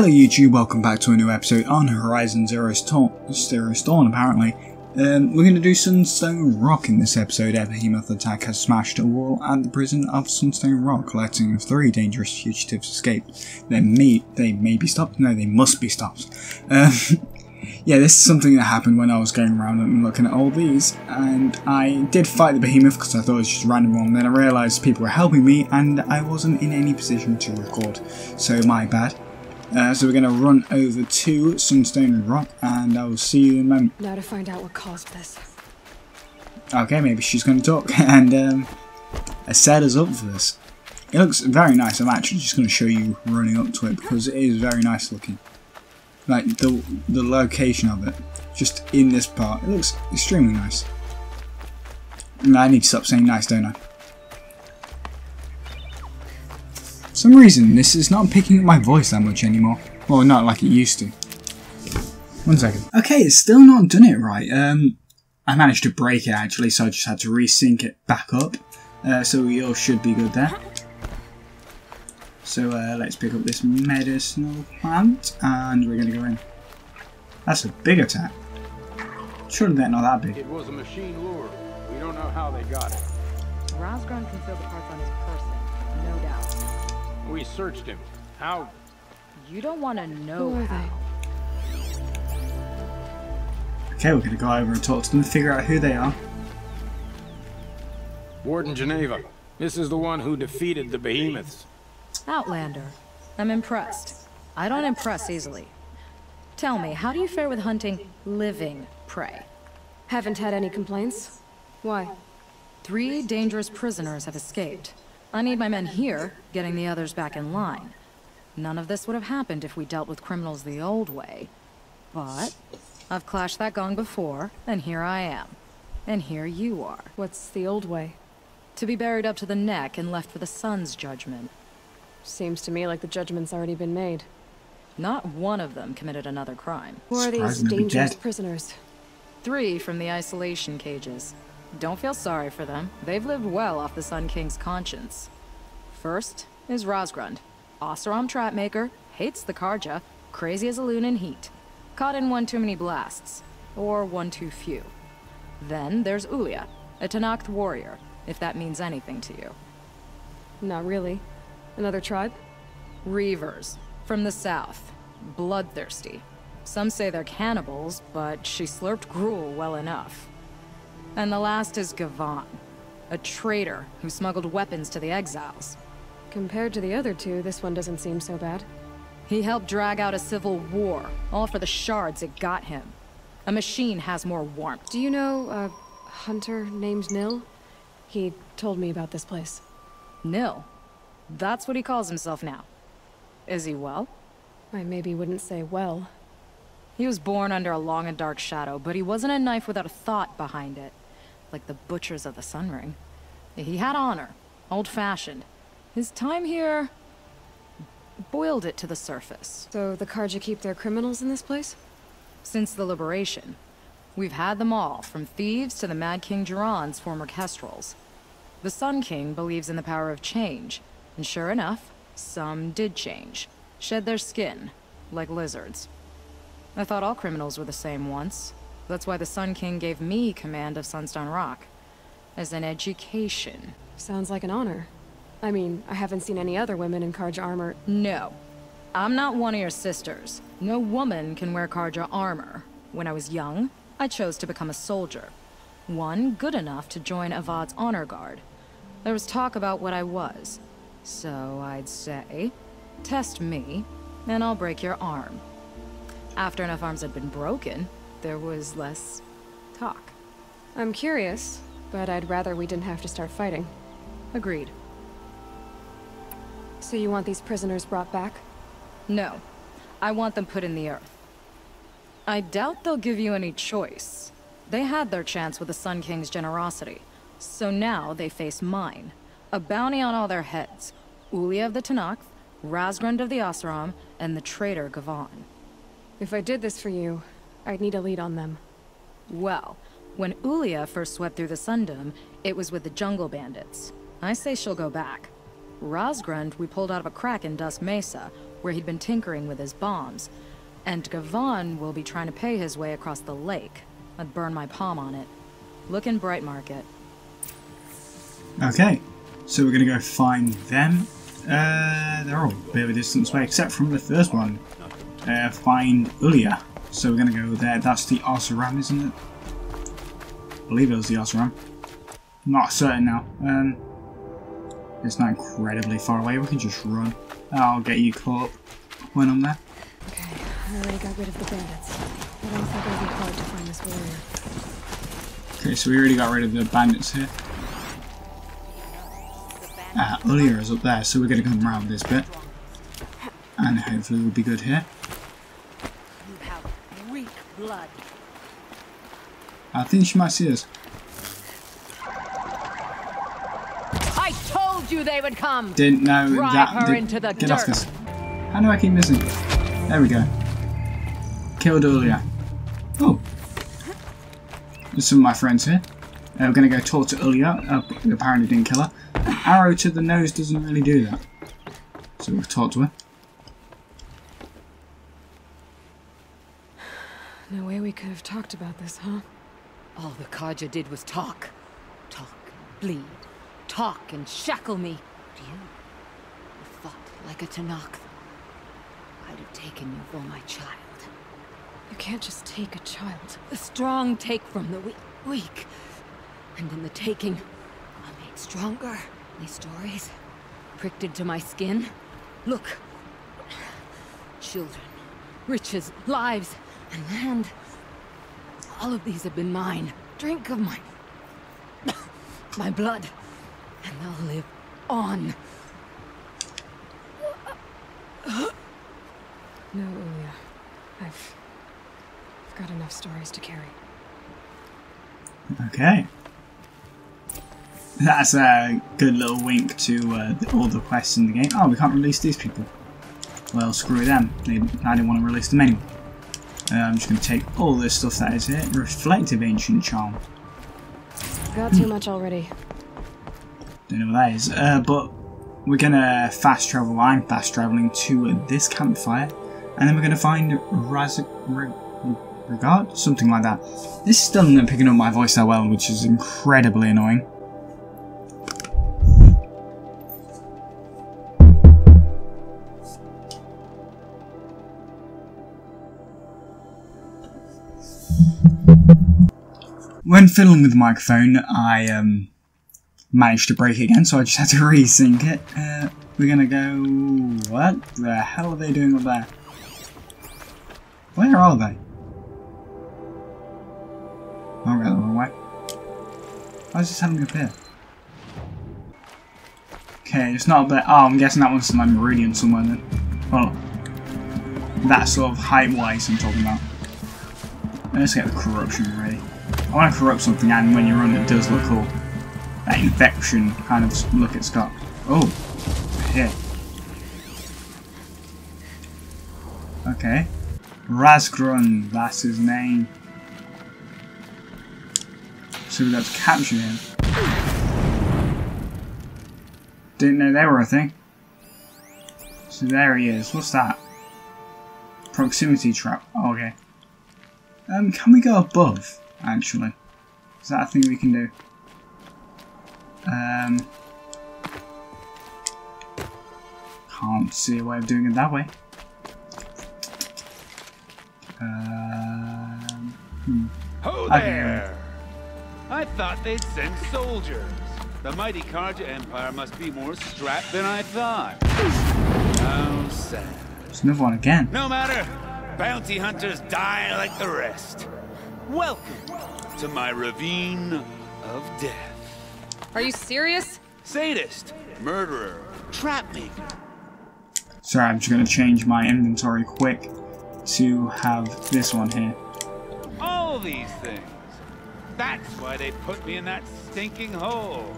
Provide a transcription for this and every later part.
Hello YouTube, welcome back to a new episode on Horizon Zero Storm, Zero Storm apparently. Um, we're going to do Sunstone Rock in this episode. A behemoth attack has smashed a wall at the prison of Sunstone Rock, letting three dangerous fugitives escape. They may, they may be stopped? No, they must be stopped. Um, yeah, this is something that happened when I was going around and looking at all these, and I did fight the behemoth because I thought it was just a random one, then I realised people were helping me and I wasn't in any position to record, so my bad. Uh, so we're going to run over to Sunstone Rock, and I will see you in a moment. Now to find out what caused this. Okay, maybe she's going to talk, and um, I set us up for this. It looks very nice. I'm actually just going to show you running up to it because it is very nice looking. Like the the location of it, just in this part, it looks extremely nice. I need to stop saying nice, don't I? Some reason, this is not picking up my voice that much anymore. Well, not like it used to. One second. Okay, it's still not done it right. Um, I managed to break it actually, so I just had to resync it back up. Uh, so we all should be good there. So uh, let's pick up this medicinal plant, and we're gonna go in. That's a big attack. Surely they're not that big. It was a machine lure. We don't know how they got it. Rasgrund concealed the parts on his person, no doubt. We searched him. How? You don't want to know Who are how. Okay, we're gonna go over and talk to them, figure out who they are. Warden Geneva. This is the one who defeated the behemoths. Outlander. I'm impressed. I don't impress easily. Tell me, how do you fare with hunting living prey? Haven't had any complaints? Why? Three dangerous prisoners have escaped. I need my men here, getting the others back in line. None of this would have happened if we dealt with criminals the old way. But I've clashed that gong before, and here I am. And here you are. What's the old way? To be buried up to the neck and left for the sun's judgment. Seems to me like the judgment's already been made. Not one of them committed another crime. Who are these Surprising to be dangerous prisoners? Three from the isolation cages. Don't feel sorry for them. They've lived well off the Sun King's conscience. First is Rasgrund. Oseram trapmaker, hates the Carja, crazy as a loon in heat. Caught in one too many blasts. Or one too few. Then there's Ullia, a Tenakth warrior, if that means anything to you. Not really. Another tribe? Reavers, from the south. Bloodthirsty. Some say they're cannibals, but she slurped gruel well enough. And the last is Gavan, a traitor who smuggled weapons to the exiles. Compared to the other two, this one doesn't seem so bad. He helped drag out a civil war, all for the shards it got him. A machine has more warmth. Do you know a hunter named Nil? He told me about this place. Nil. That's what he calls himself now. Is he well? I maybe wouldn't say well. He was born under a long and dark shadow, but he wasn't a knife without a thought behind it. Like the butchers of the Sun Ring. He had honor, old-fashioned. His time here... boiled it to the surface. So the Carja keep their criminals in this place? Since the liberation, we've had them all, from thieves to the Mad King Jiran's former kestrels. The Sun King believes in the power of change, and sure enough, some did change. Shed their skin, like lizards. I thought all criminals were the same once. That's why the Sun King gave me command of Sunstone Rock. As an education. Sounds like an honor. I mean, I haven't seen any other women in Carja armor. No. I'm not one of your sisters. No woman can wear Carja armor. When I was young, I chose to become a soldier. One good enough to join Avad's honor guard. There was talk about what I was. So I'd say, test me, and I'll break your arm. After enough arms had been broken, there was less talk. I'm curious, but I'd rather we didn't have to start fighting. Agreed. So you want these prisoners brought back? No. I want them put in the earth. I doubt they'll give you any choice. They had their chance with the Sun King's generosity. So now they face mine. A bounty on all their heads. Ullia of the Tenakth, Rasgrund of the Oseram, and the traitor Gavan. If I did this for you, I'd need a lead on them. Well, when Ullia first swept through the Sundom, it was with the Jungle Bandits. I say she'll go back. Rasgrund we pulled out of a crack in Dusk Mesa, where he'd been tinkering with his bombs. And Gavan will be trying to pay his way across the lake. I'd burn my palm on it. Look in Bright Market. Okay, so we're gonna go find them. Uh, they're all a bit of a distance away, except from the first one. Uh, find Ullia. So we're gonna go there. That's the Oseram, isn't it? I believe it was the Oseram. Not certain now. Um, it's not incredibly far away. We can just run. I'll get you caught when I'm there. Okay, I already got rid of the bandits. I don't think it'll be hard to find this warrior. Okay, so we already got rid of the bandits here. Uh, Ullia is up there, so we're gonna come around this bit. And hopefully we'll be good here. You have weak blood. I think she might see us. I told you they would come! Didn't know Drive that. her did- into the get off this. How do I keep missing? There we go. Killed Ullia. Oh. There's some of my friends here. Uh, we're gonna go talk to Ullia. Uh, apparently didn't kill her. An arrow to the nose doesn't really do that. So we've talked to her. No way we could have talked about this, huh? All the Carja did was talk. Talk, bleed, talk and shackle me. But you, you fought like a Tenakth. I'd have taken you for my child. You can't just take a child. The strong take from the weak. weak. And in the taking, I'm made stronger. These stories, pricked into my skin. Look. Children, riches, lives, and land. All of these have been mine. Drink of my... my blood. And they'll live on. No, Ullia. I've... I've got enough stories to carry. Okay. That's a good little wink to uh, all the quests in the game. Oh, we can't release these people. Well, screw them. They, I didn't want to release them anyway. Uh, I'm just going to take all this stuff that is here. Reflective Ancient Charm. Got too much already. Don't know what that is. Uh, but we're going to fast travel. I'm fast traveling to this campfire. And then we're going to find Raz... Regard? Something like that. This is still not picking up my voice that well, which is incredibly annoying. When fiddling with the microphone, I um, managed to break it again, so I just had to resync it. Uh, we're gonna go. What the hell are they doing up there? Where are they? Oh, I got the wrong way. Why is this me up here? Okay, it's not there. Oh, I'm guessing that one's like Meridian somewhere then. Well, that sort of height-wise I'm talking about. Let's get the corruption ready. I corrupt something and when you run it does look cool. That infection kind of look it's got. Oh, here. Okay. Razgrun, that's his name. So we got to capture him. Didn't know they were a thing. So there he is. What's that? Proximity trap. Oh, okay. Um, can we go above, actually? Is that a thing we can do? Um, can't see a way of doing it that way. Um, hmm. Ho there! I thought they'd send soldiers. The mighty Carja Empire must be more strapped than I thought. How sad. There's another one again. No matter. Bounty hunters die like the rest. Welcome to my ravine of death. Are you serious? Sadist, murderer, trap maker. Sorry, I'm just going to change my inventory quick to have this one here. All these things. That's why they put me in that stinking hole.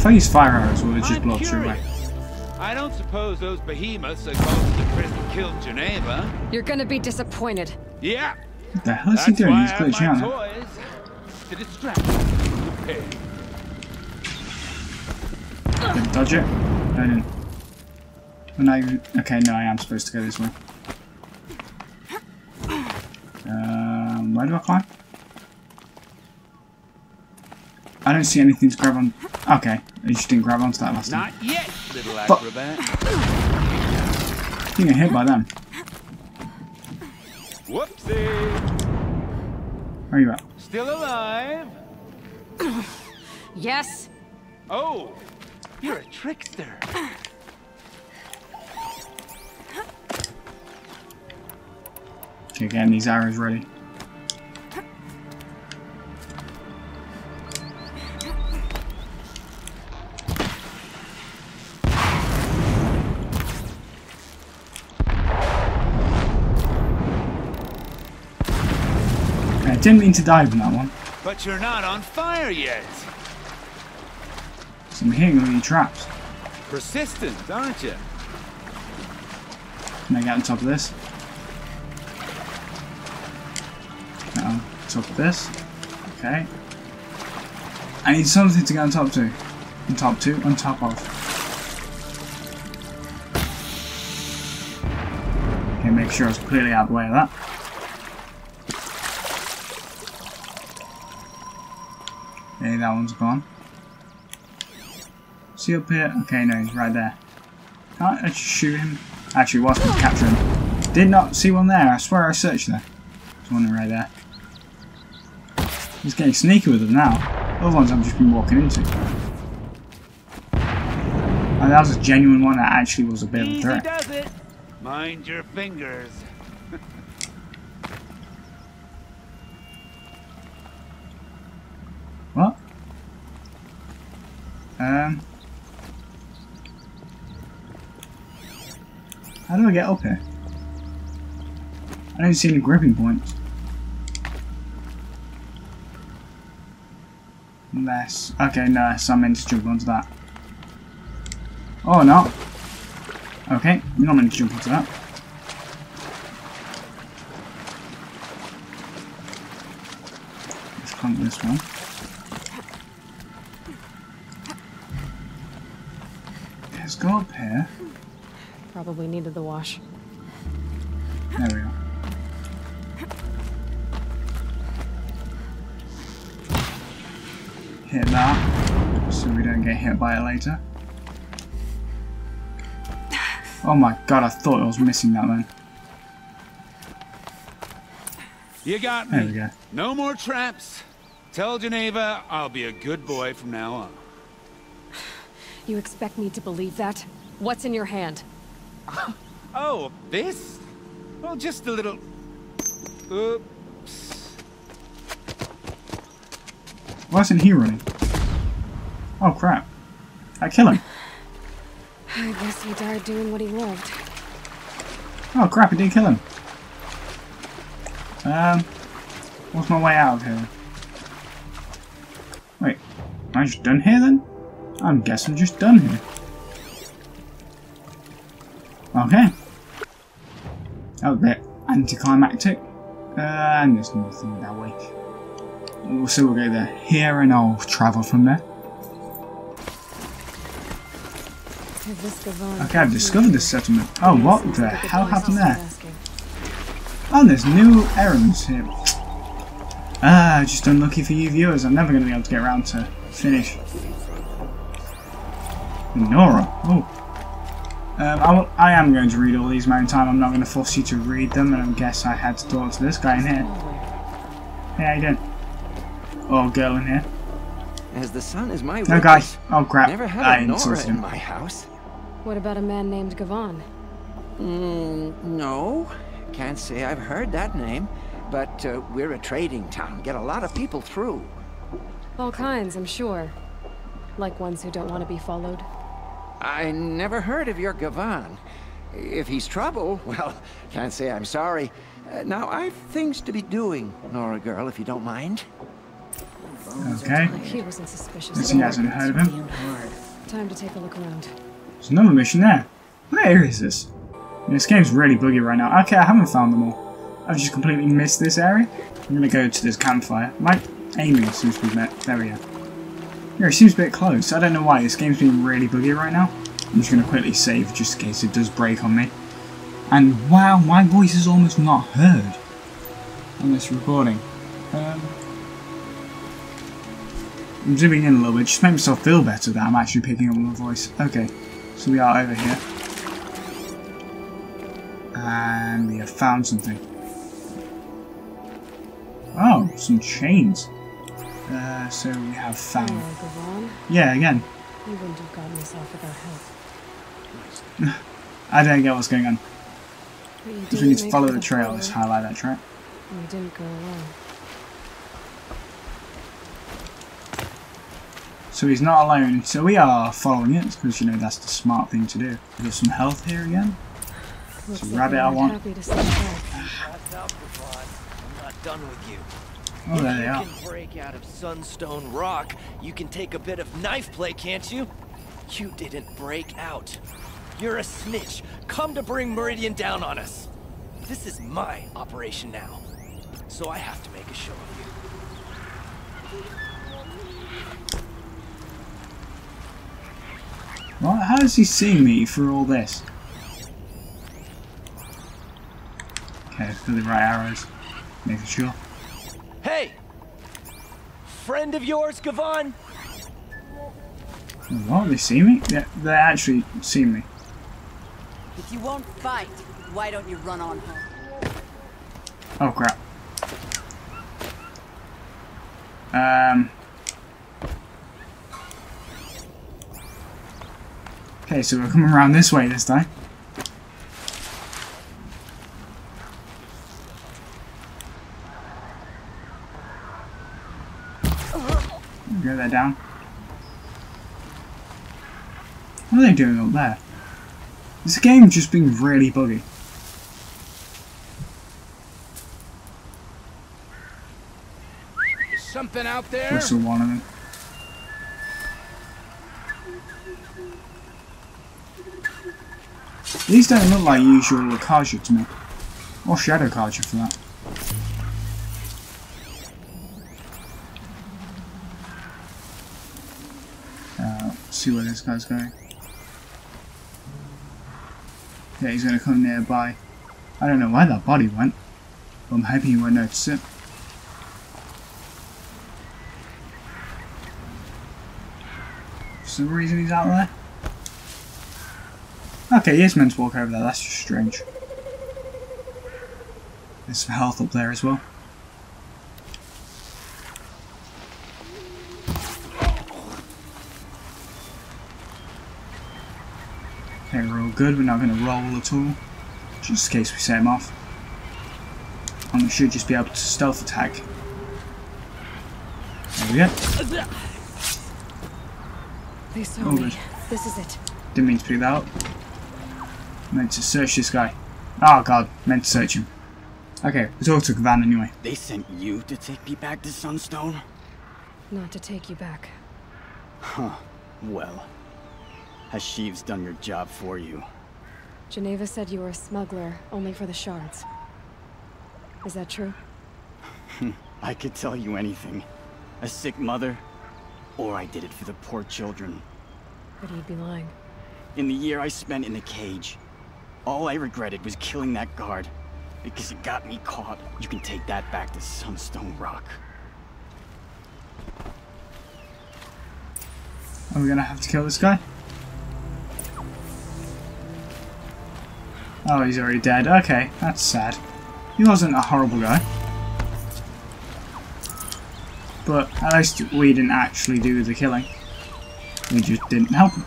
If I use fire arrows, will it just I'm blow up straight. I don't suppose those behemoths that caused the prison killed Geneva. You're gonna be disappointed. Yeah, What the hell is he doing? why He's I have glitching my out. toys. Just. Okay. Didn't dodge it. I didn't. Well, now you... Okay, no, I am supposed to go this way. Um, where do I climb? I don't see anything to grab on. Okay, I just didn't grab onto that last time. Not yet, little Fuck. acrobat. I think I hit by them. Whoopsie. Where are you at? Still alive? Yes? Oh, you're a trickster. Okay, getting these arrows ready. Didn't mean to dive in that one. But you're not on fire yet. So I'm hitting all these traps. Persistent, aren't you? Can I get on top of this? Get on top of this. Okay. I need something to get on top to. On top to, on top of. Okay, make sure I was clearly out of the way of that. Okay, that one's gone. See up here? Okay, no, he's right there. Can't I just shoot him? Actually, was going to capture him. Did not see one there. I swear I searched there. There's one right there. He's getting sneaky with them now. Other ones I've just been walking into. And that was a genuine one that actually was a bit of a threat. does it. Mind your fingers. Um. How do I get up here? I don't see any gripping points. Unless. Okay, no, so I'm meant to jump onto that. Oh, no. Okay, you're not meant to jump onto that. Let's climb this one. Go up here. Probably needed the wash. There we go. Hit that, so we don't get hit by it later. Oh my god, I thought I was missing that then. You got There me. we go. No more traps. Tell Geneva I'll be a good boy from now on. You expect me to believe that? What's in your hand? Oh, this? Well, just a little... Oops. Why isn't he running? Oh crap. I kill him. I guess he died doing what he loved. Oh crap, I did kill him. Um, what's my way out of here? Wait, am I just done here then? I'm guessing just done here. Okay. That was a bit anticlimactic. Uh, and there's nothing that way. We'll go there here and I'll travel from there. Okay, I've discovered this settlement. Oh, what the hell happened there? Oh, there's new errands here. Ah, just unlucky for you viewers. I'm never going to be able to get around to finish. Nora. Oh. Um, I, I am going to read all these my own time. I'm not going to force you to read them, and I guess I had to talk to this guy in here. Hey, how you doing? Oh, girl in here. As the sun is my No, guy. witness, Oh, crap. Never had I a Nora insulted in my house. What about a man named Gavan? Mm, no, can't say I've heard that name. But uh, we're a trading town. Get a lot of people through. All kinds, I'm sure. Like ones who don't want to be followed. I never heard of your Gavan. If he's trouble, well, can't say I'm sorry. Uh, now, I've things to be doing, Nora girl, if you don't mind. Okay. He wasn't suspicious. Since he hasn't heard of him. Time to take a look around. There's another mission there. What area is this? This game's really buggy right now. Okay, I haven't found them all. I've just completely missed this area. I'm gonna go to this campfire. My aiming seems to be met. There we go. Yeah, it seems a bit close. I don't know why. This game's being really buggy right now. I'm just going to quickly save just in case it does break on me. And wow, my voice is almost not heard on this recording. Um, I'm zooming in a little bit, just to make myself feel better that I'm actually picking up my voice. Okay, so we are over here. And we have found something. Oh, some chains. Uh, so we have found... Oh, Yeah, again. you wouldn't have gotten this off without help. I don't get what's going on. But we need to follow the trail. far, Let's highlight that track. and You didn't go alone. So he's not alone. So we are following it because you know that's the smart thing to do. There's some health here again. Looks Some like rabbit I weren't want. Happy to see back. What's up, Gavan? I'm not done with you. Oh, there they you are. can break out of Sunstone Rock, you can take a bit of knife play, can't you? You didn't break out. You're a snitch. Come to bring Meridian down on us. This is my operation now. So I have to make a show of you. What? How is he seeing me through all this? Okay, for the right arrows. Making sure. Hey! Friend of yours, Gavan? What? They see me? Yeah, they actually see me. If you won't fight, why don't you run on home? Oh crap. Um. Okay, so we're coming around this way this time. That down. What are they doing up there? This game just being really buggy. Is something out there? Whistle one of them. These don't look like usual Lucasia to me. Or Shadow Carja for that. See where this guy's going. Yeah, he's gonna come nearby. I don't know where that body went, but I'm hoping he won't notice it. For some reason he's out there. Okay, he is meant to walk over there, that's just strange. There's some health up there as well. Okay, we're all good, we're not going to roll at all. Just in case we set him off. And we should just be able to stealth attack. There we go. They saw Oh, me. good. This is it. Didn't mean to pick that up. Meant to search this guy. Oh god, meant to search him. Okay, we talked to Van anyway. They sent you to take me back to Sunstone? Not to take you back. Huh. Well, has Sheeves done your job for you? Geneva said you were a smuggler, only for the shards. Is that true? I could tell you anything. A sick mother, or I did it for the poor children. But you'd be lying. In the year I spent in the cage, all I regretted was killing that guard. Because it got me caught. You can take that back to Sunstone Rock. Are we gonna have to kill this guy? Oh, he's already dead. Okay, that's sad. He wasn't a horrible guy. But at least we didn't actually do the killing. We just didn't help him.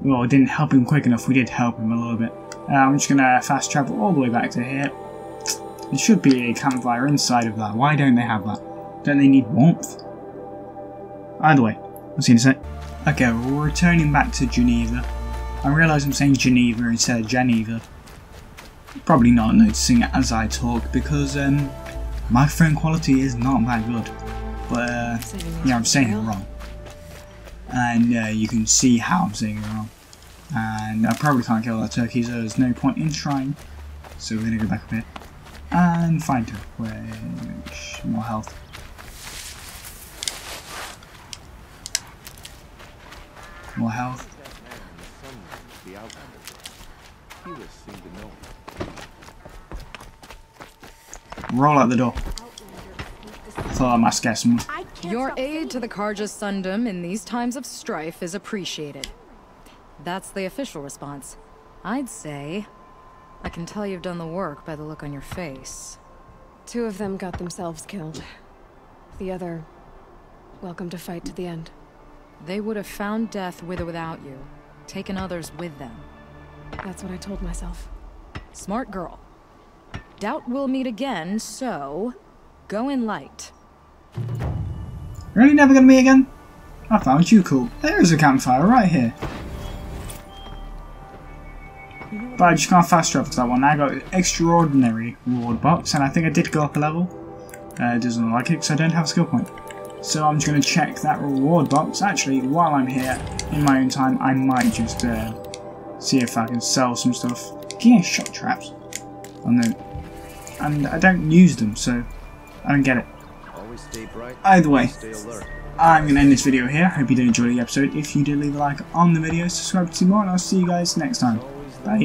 well, didn't help him quick enough. We did help him a little bit. Uh, I'm just gonna fast travel all the way back to here. There should be a campfire inside of that. Why don't they have that? Don't they need warmth? Either way, I'll see you in a sec. Okay, we're returning back to Geneva. I realise I'm saying Geneva instead of Geneva. Probably not noticing as I talk because um, my phone quality is not that good. But uh, yeah, I'm saying it wrong. And uh, you can see how I'm saying it wrong. And I probably can't kill that turkey so there's no point in trying. So we're going to go back a bit and find her. Which, more health. More health. Roll out the door. Thought I might scare someone. Your aid to the Carja Sundom in these times of strife is appreciated. That's the official response. I'd say... I can tell you've done the work by the look on your face. Two of them got themselves killed. The other... welcome to fight to the end. They would have found death with or without you. Taken others with them. That's what I told myself. Smart girl. Doubt we'll meet again, so... Go in light. Really never gonna meet again? I found you cool. There is a campfire right here. But I just can't fast travel to that one. I got an extraordinary reward box, and I think I did go up a level. Uh, it doesn't look like it because I don't have a skill point. So I'm just going to check that reward box. Actually, while I'm here, in my own time, I might just uh, see if I can sell some stuff. Can you shot traps? And, then, and I don't use them, so I don't get it. Either way, I'm going to end this video here. Hope you did enjoy the episode. If you did, leave a like on the video, subscribe to see more, and I'll see you guys next time. Bye.